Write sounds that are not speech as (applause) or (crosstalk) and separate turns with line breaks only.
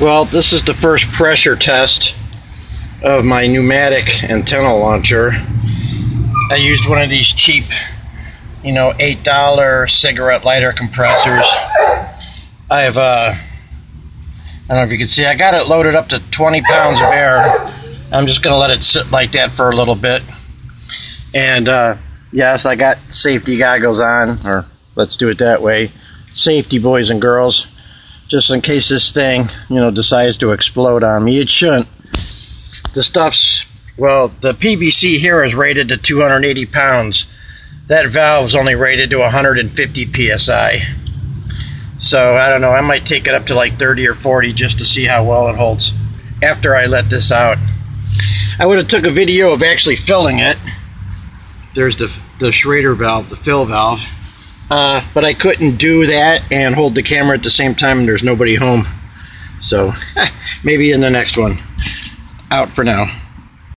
Well, this is the first pressure test of my pneumatic antenna launcher. I used one of these cheap, you know, $8 cigarette lighter compressors. I have, uh, I don't know if you can see, I got it loaded up to 20 pounds of air. I'm just going to let it sit like that for a little bit. And, uh, yes, I got safety goggles on, or let's do it that way. Safety, boys and girls just in case this thing, you know, decides to explode on me. It shouldn't. The stuff's, well, the PVC here is rated to 280 pounds. That valve's only rated to 150 psi. So, I don't know, I might take it up to like 30 or 40 just to see how well it holds after I let this out. I would have took a video of actually filling it. There's the, the Schrader valve, the fill valve. Uh, but I couldn't do that and hold the camera at the same time. There's nobody home. So (laughs) maybe in the next one. Out for now.